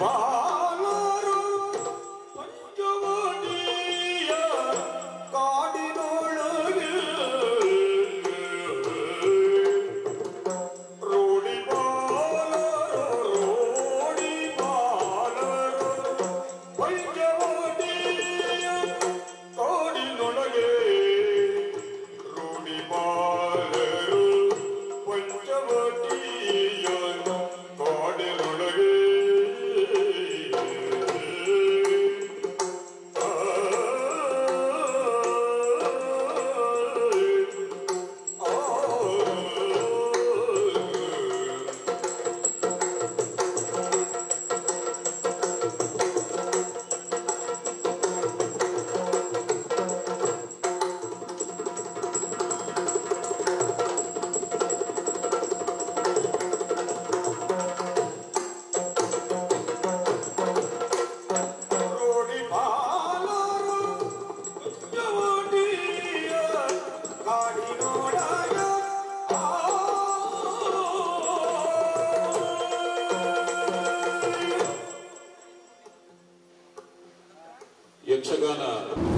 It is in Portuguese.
ball. Chegar na